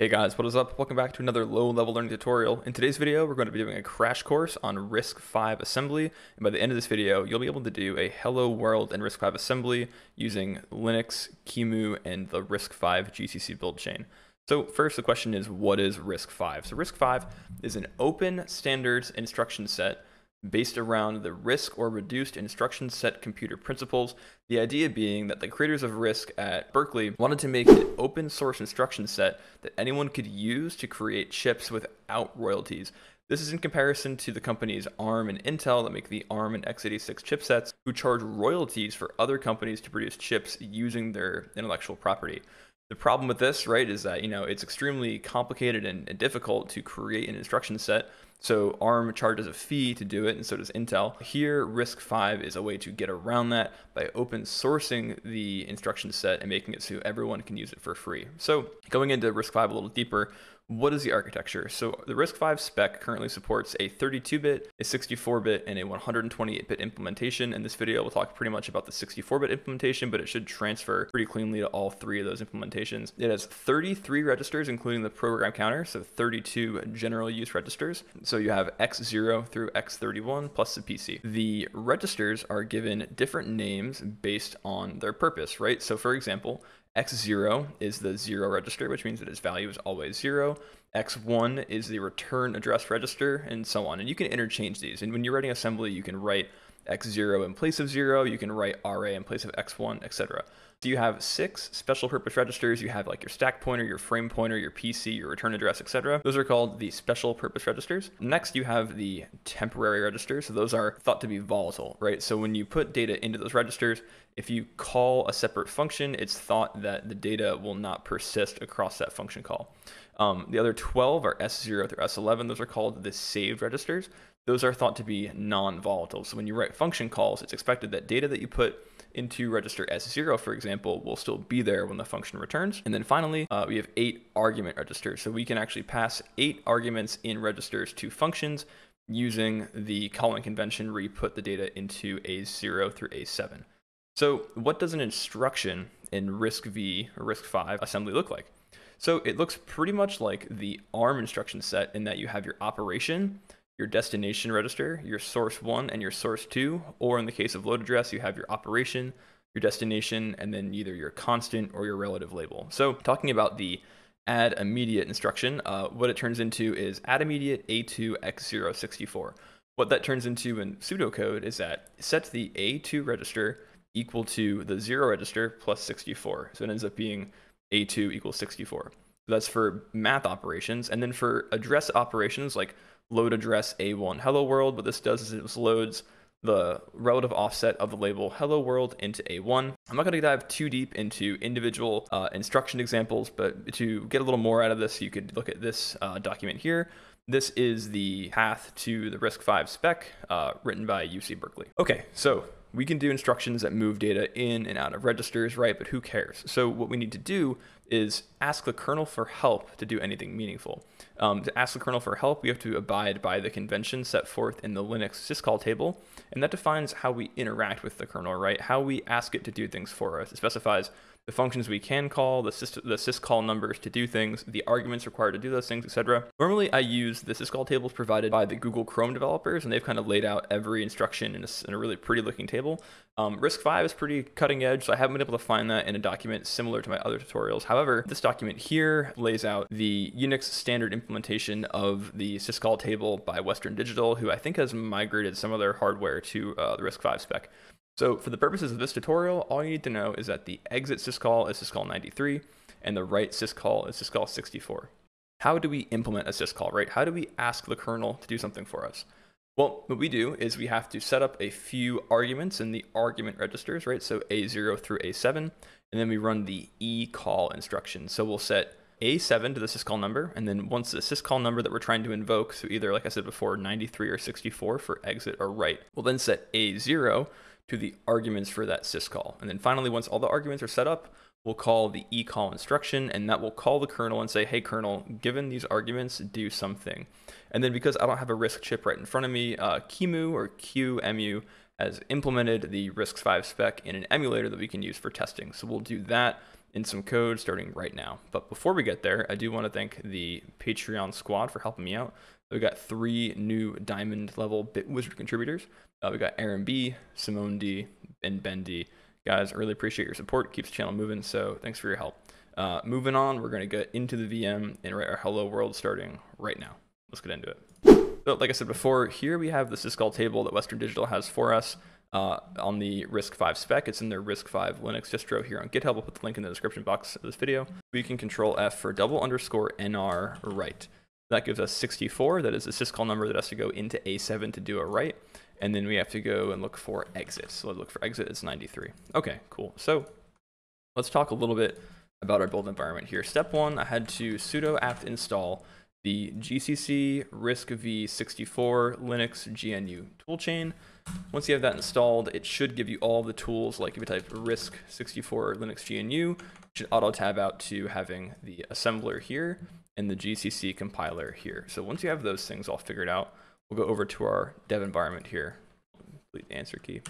Hey guys, what is up? Welcome back to another low-level learning tutorial. In today's video, we're going to be doing a crash course on RISC-V assembly, and by the end of this video, you'll be able to do a Hello World and RISC-V assembly using Linux, QEMU, and the RISC-V GCC build chain. So first, the question is, what is RISC-V? So RISC-V is an open standards instruction set based around the RISC or reduced instruction set computer principles. The idea being that the creators of RISC at Berkeley wanted to make an open source instruction set that anyone could use to create chips without royalties. This is in comparison to the companies ARM and Intel that make the ARM and x86 chipsets, who charge royalties for other companies to produce chips using their intellectual property. The problem with this, right, is that, you know, it's extremely complicated and, and difficult to create an instruction set so ARM charges a fee to do it, and so does Intel. Here, RISC-V is a way to get around that by open sourcing the instruction set and making it so everyone can use it for free. So going into RISC-V a little deeper, what is the architecture? So the RISC-V spec currently supports a 32-bit, a 64-bit, and a 128-bit implementation. In this video, we'll talk pretty much about the 64-bit implementation, but it should transfer pretty cleanly to all three of those implementations. It has 33 registers, including the program counter, so 32 general use registers. So you have X0 through X31 plus the PC. The registers are given different names based on their purpose, right? So for example, X0 is the zero register, which means that its value is always zero. X1 is the return address register, and so on. And you can interchange these. And when you're writing assembly, you can write X0 in place of zero, you can write RA in place of X1, etc. So you have six special purpose registers. You have like your stack pointer, your frame pointer, your PC, your return address, etc. Those are called the special purpose registers. Next, you have the temporary registers. So those are thought to be volatile, right? So when you put data into those registers, if you call a separate function, it's thought that the data will not persist across that function call. Um, the other 12 are S0 through S11. Those are called the saved registers. Those are thought to be non-volatile. So when you write function calls, it's expected that data that you put into register S0, for example, will still be there when the function returns. And then finally, uh, we have eight argument registers. So we can actually pass eight arguments in registers to functions using the calling convention where you put the data into A0 through A7. So what does an instruction in RISC-V or RISC-V assembly look like? So it looks pretty much like the ARM instruction set in that you have your operation, your destination register, your source one and your source two, or in the case of load address, you have your operation, your destination, and then either your constant or your relative label. So talking about the add immediate instruction, uh, what it turns into is add immediate A2X064. What that turns into in pseudocode is that it sets the A2 register equal to the zero register plus 64. So it ends up being A2 equals 64. That's for math operations. And then for address operations like load address A1 hello world, what this does is it loads the relative offset of the label hello world into A1. I'm not going to dive too deep into individual uh, instruction examples, but to get a little more out of this, you could look at this uh, document here. This is the path to the RISC-V spec uh, written by UC Berkeley. Okay, so we can do instructions that move data in and out of registers, right? But who cares? So what we need to do is ask the kernel for help to do anything meaningful. Um, to ask the kernel for help, we have to abide by the convention set forth in the Linux syscall table, and that defines how we interact with the kernel, right? How we ask it to do things for us. It specifies the functions we can call, the, the syscall numbers to do things, the arguments required to do those things, etc. Normally, I use the syscall tables provided by the Google Chrome developers, and they've kind of laid out every instruction in a, in a really pretty looking table. Um, RISC-V is pretty cutting edge, so I haven't been able to find that in a document similar to my other tutorials. However, this document here lays out the Unix standard implementation of the syscall table by Western Digital, who I think has migrated some of their hardware to uh, the RISC-V spec. So for the purposes of this tutorial, all you need to know is that the exit syscall is syscall 93 and the write syscall is syscall 64. How do we implement a syscall, right? How do we ask the kernel to do something for us? Well, what we do is we have to set up a few arguments in the argument registers, right? So A0 through A7, and then we run the eCall instruction. So we'll set A7 to the syscall number, and then once the syscall number that we're trying to invoke, so either, like I said before, 93 or 64 for exit or write, we'll then set A0 to the arguments for that syscall. And then finally, once all the arguments are set up, we'll call the eCall instruction, and that will call the kernel and say, hey, kernel, given these arguments, do something. And then because I don't have a RISC chip right in front of me, uh, QEMU or QEMU has implemented the RISC-V spec in an emulator that we can use for testing. So we'll do that in some code starting right now. But before we get there, I do want to thank the Patreon squad for helping me out. We got three new diamond level Bitwizard contributors. Uh, we got Aaron B, Simone D, and Ben D. Guys, really appreciate your support. Keeps the channel moving. So thanks for your help. Uh, moving on, we're going to get into the VM and write our hello world starting right now. Let's get into it. So like I said before, here we have the syscall table that Western Digital has for us uh, on the RISC-V spec. It's in their RISC-V Linux distro here on GitHub. I'll put the link in the description box of this video. We can control F for double underscore NR write. That gives us 64. That is a syscall number that has to go into A7 to do a write. And then we have to go and look for exit. So let's look for exit. It's 93. Okay, cool. So let's talk a little bit about our build environment here. Step one, I had to sudo apt install the GCC RISC v64 Linux GNU toolchain. Once you have that installed, it should give you all the tools, like if you type RISC64 Linux GNU, it should auto tab out to having the assembler here and the GCC compiler here. So once you have those things all figured out, we'll go over to our dev environment here. Delete the answer key.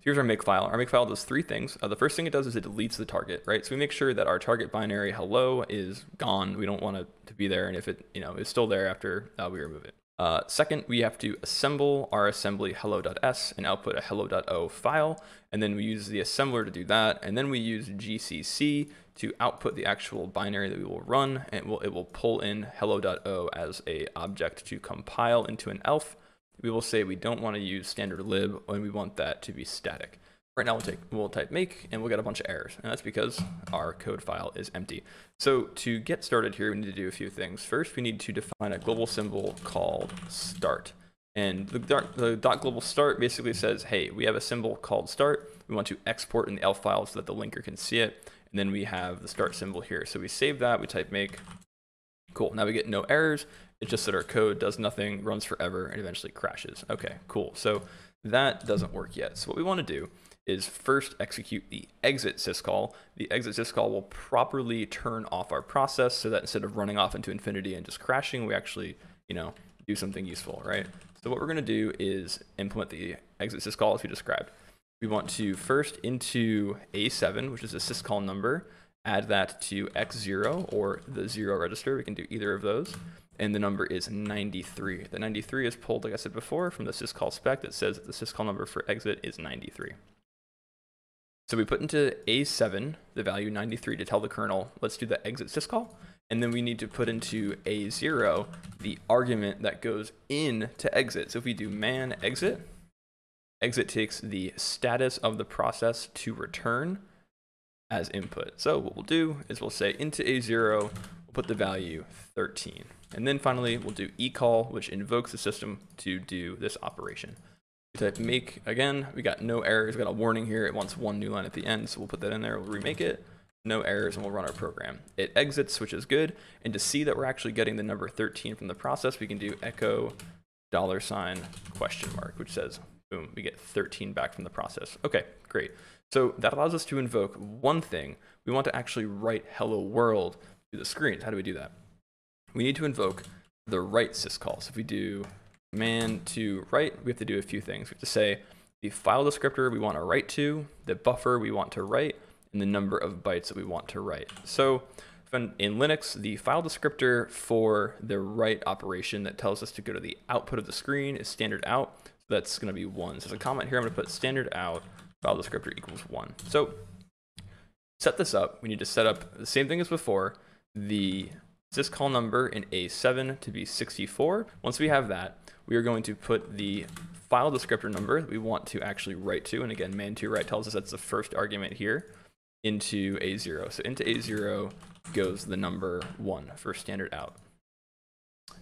Here's our makefile. Our makefile does three things. Uh, the first thing it does is it deletes the target, right? So we make sure that our target binary hello is gone. We don't want it to be there. And if it, you know, is still there after uh, we remove it. Uh, second, we have to assemble our assembly hello.s and output a hello.o file. And then we use the assembler to do that. And then we use GCC to output the actual binary that we will run. And it will, it will pull in hello.o as a object to compile into an elf we will say we don't want to use standard lib and we want that to be static. Right now we'll, take, we'll type make and we'll get a bunch of errors. And that's because our code file is empty. So to get started here, we need to do a few things. First, we need to define a global symbol called start. And the dot, the dot global start basically says, hey, we have a symbol called start. We want to export in the ELF file so that the linker can see it. And then we have the start symbol here. So we save that, we type make. Cool, now we get no errors. It's just that our code does nothing, runs forever, and eventually crashes. Okay, cool. So that doesn't work yet. So what we want to do is first execute the exit syscall. The exit syscall will properly turn off our process so that instead of running off into infinity and just crashing, we actually, you know, do something useful, right? So what we're going to do is implement the exit syscall as we described. We want to first into A7, which is a syscall number, add that to X0 or the zero register. We can do either of those and the number is 93. The 93 is pulled, like I said before, from the syscall spec that says that the syscall number for exit is 93. So we put into A7 the value 93 to tell the kernel, let's do the exit syscall. And then we need to put into A0 the argument that goes in to exit. So if we do man exit, exit takes the status of the process to return as input. So what we'll do is we'll say into A0, we'll put the value 13. And then finally, we'll do ecall, which invokes the system to do this operation. We type make again, we got no errors, we got a warning here, it wants one new line at the end, so we'll put that in there, we'll remake it, no errors, and we'll run our program. It exits, which is good, and to see that we're actually getting the number 13 from the process, we can do echo dollar sign question mark, which says, boom, we get 13 back from the process. Okay, great. So that allows us to invoke one thing. We want to actually write hello world to the screen. How do we do that? we need to invoke the write syscall. So if we do man to write, we have to do a few things. We have to say the file descriptor we want to write to, the buffer we want to write, and the number of bytes that we want to write. So in, in Linux, the file descriptor for the write operation that tells us to go to the output of the screen is standard out. So that's going to be one. So as a comment here, I'm going to put standard out file descriptor equals one. So set this up. We need to set up the same thing as before, the syscall number in A7 to be 64. Once we have that, we are going to put the file descriptor number that we want to actually write to, and again, man to write tells us that's the first argument here, into A0. So into A0 goes the number 1 for standard out.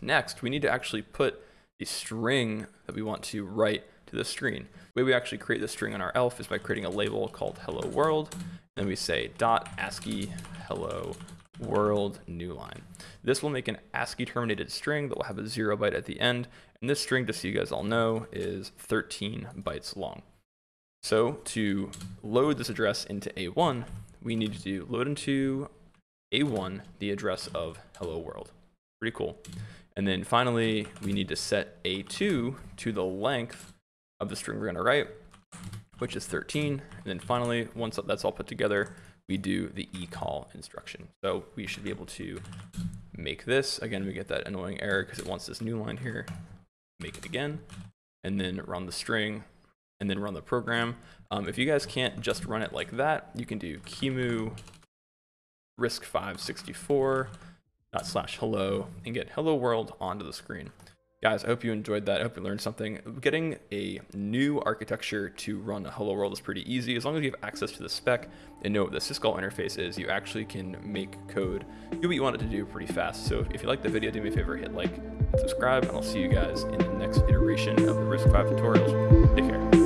Next, we need to actually put the string that we want to write to the screen. The way we actually create the string on our elf is by creating a label called hello world, and we say dot ASCII hello world new line. This will make an ASCII terminated string that will have a zero byte at the end. And this string, just so you guys all know, is 13 bytes long. So to load this address into A1, we need to load into A1 the address of hello world. Pretty cool. And then finally, we need to set A2 to the length of the string we're going to write, which is 13. And then finally, once that's all put together, we do the ecall instruction. So we should be able to make this. Again, we get that annoying error because it wants this new line here. Make it again, and then run the string, and then run the program. Um, if you guys can't just run it like that, you can do QEMU riscv64 dot slash hello and get hello world onto the screen. Guys, I hope you enjoyed that. I hope you learned something. Getting a new architecture to run a Hello World is pretty easy. As long as you have access to the spec and know what the syscall interface is, you actually can make code do what you want it to do pretty fast. So if you like the video, do me a favor, hit like subscribe, and I'll see you guys in the next iteration of the RISC-V tutorials. Take care.